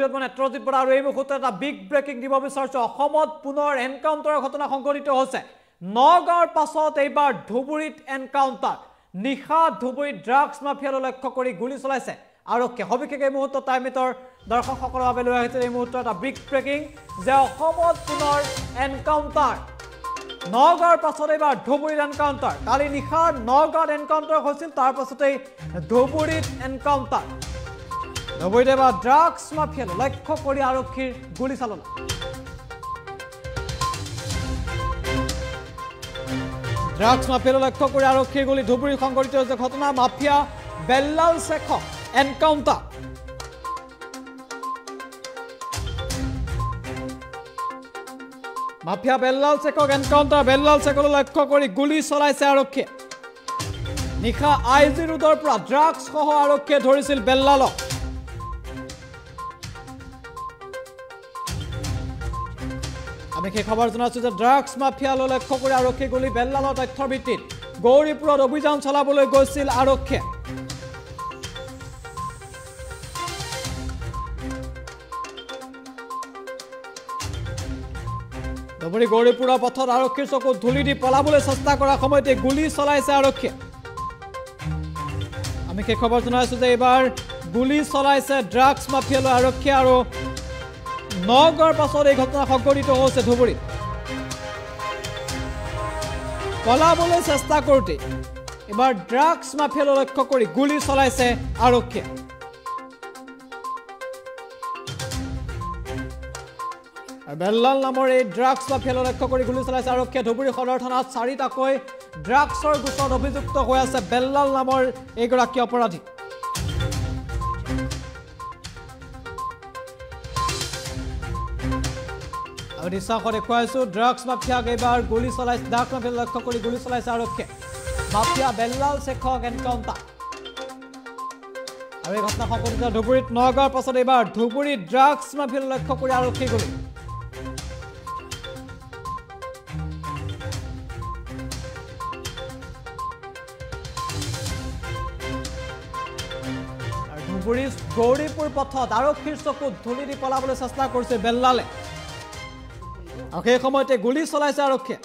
নেত্ৰজিত বৰা আৰু এই মুহূৰ্তত এটা বিগ ব্ৰেকিং দিব বিচাৰিছো। অসমত পুনৰ এনকাউণ্টাৰৰ ঘটনা সংঘটিত হৈছে। নগাঁৱৰ পাছত এইবাৰ ধুবুৰীত এনকাউণ্টাৰ নিশা ধুবুৰীত ড্ৰাগছ মাফিয়ালৈ লক্ষ্য কৰি গুলী চলাইছে। আৰক্ষীয়ে সবিশেষ এই মুহূৰ্তত টাইমিটৰ দৰ্শকসকলৰ বাবে লৈ আহিছিল এই মুহূৰ্তত এটা বিগ ব্ৰেকিং যে অসমত পুনৰ এনকাউণ্টাৰ নগাঁৱৰ পাছত এইবাৰ ধুবুৰীত এনকাউণ্টাৰ কালি নিশা নগাঁৱত এনকাউণ্টাৰ হৈছিল তাৰ পাছতেই ধুবুৰীত এনকাউণ্টাৰ এবাৰ ড্ৰাগছ মাফিয়ালৈ লক্ষ্য কৰি আৰক্ষীৰ গুলীচালনা ড্ৰাগছ মাফিয়ালৈ লক্ষ্য কৰি আৰক্ষীৰ গুলী ধুবুৰীত সংঘটিত হৈছে ঘটনা মাফিয়া বেল্লাল শেখক এনকাউণ্টাৰ মাফিয়া বেল্লাল শেখক এনকাউণ্টাৰ বেল্লাল শেখলৈ লক্ষ্য কৰি গুলী চলাইছে আৰক্ষীয়ে নিশা আই জি ৰোডৰ পৰা ড্ৰাগছসহ আৰক্ষীয়ে ধৰিছিল বেল্লালক আমি সেই খবৰ জনাইছো যে ড্ৰাগছ মাফিয়ালৈ লক্ষ্য কৰি আৰক্ষী গুলী বেল্লালৰ তথ্যৰ ভিত্তিত গৌৰীপুৰত অভিযান চলাবলৈ গৈছিল আৰক্ষীয়ে। ধুবুৰী গৌৰীপুৰৰ পথত আৰক্ষীৰ চকুত ধূলি দি পলাবলৈ চেষ্টা কৰাৰ সময়তে গুলী চলাইছে আৰক্ষীয়ে। আমি সেই খবৰ জনাইছো যে এইবাৰ গুলী চলাইছে ড্ৰাগছ মাফিয়ালৈ আৰক্ষীয়ে আৰু নগাঁৱৰ পাছত এই ঘটনা সংঘটিত হৈছে ধুবুৰীত। পলাবলৈ চেষ্টা কৰোঁতে এইবাৰ ড্ৰাগছ মাফিয়ালৈ লক্ষ্য কৰি গুলী চলাইছে আৰক্ষীয়ে। আৰু বেল্লাল নামৰ এই ড্ৰাগছ মাফিয়ালৈ লক্ষ্য কৰি গুলী চলাইছে আৰক্ষীয়ে। ধুবুৰী সদৰ থানাত চাৰিটাকৈ ড্ৰাগছৰ গোচৰত অভিযুক্ত হৈ আছে বেল্লাল নামৰ এইগৰাকী অপৰাধী। দৃশ্যাংশ দেখুৱাইছো ড্ৰাগছ মাফিয়াক এইবাৰ গুলী চলাইছে ড্ৰাগছ মাফিয়াক লক্ষ্য কৰি গুলী চলাইছে আৰক্ষীয়ে মাফিয়া বেল্লাল শেখক এনকাউণ্টাৰ আৰু এই ঘটনা সংঘটিত ধুবুৰীত নগাঁৱৰ পাছত এইবাৰ ধুবুৰীত ড্ৰাগছ মাফিয়াক লক্ষ্য কৰি আৰক্ষী গুলী গৌৰীপুৰ পথত আৰক্ষীৰ চকুত ধূলি দি পলাবলৈ চেষ্টা কৰিছে বেল্লালে আৰু সেই সময়তে গুলী চলাইছে আৰক্ষীয়ে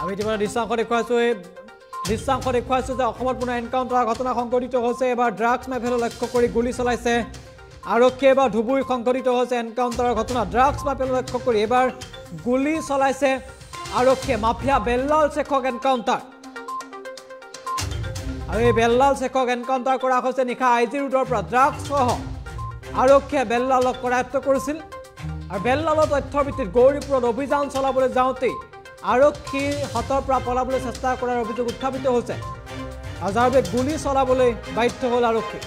আমি ইতিমধ্যে দৃশ্যাংশ দেখুৱাইছো এই দৃশ্যাংশ দেখুৱাইছো যে অসমত পুনৰ এনকাউণ্টাৰৰ ঘটনা সংঘটিত হৈছে এইবাৰ ড্ৰাগছ মাফিয়ালৈ লক্ষ্য কৰি গুলী চলাইছে আৰক্ষীয়ে এইবাৰ ধুবুৰীত সংঘটিত হৈছে এনকাউণ্টাৰৰ ঘটনা ড্ৰাগছ মাফিয়ালৈ লক্ষ্য কৰি এইবাৰ গুলী চলাইছে। আৰক্ষীয়ে মাফিয়া বেল্লাল শেখক এনকাউণ্টাৰ আৰু এই বেল্লাল শেখক এনকাউণ্টাৰ কৰা হৈছে নিশা আই জি ৰোডৰ পৰা ড্ৰাগছসহ আৰক্ষীয়ে বেল্লালক কৰায়ত্ব কৰিছিল। আৰু বেল্লালৰ তথ্যৰ ভিত্তিত গৌৰীপুৰত অভিযান চলাবলৈ যাওঁতেই আৰক্ষীৰ হাতৰ পৰা পলাবলৈ চেষ্টা কৰাৰ অভিযোগ উত্থাপিত হৈছে। আৰু যাৰ বাবে গুলী চলাবলৈ বাধ্য হ'ল আৰক্ষী।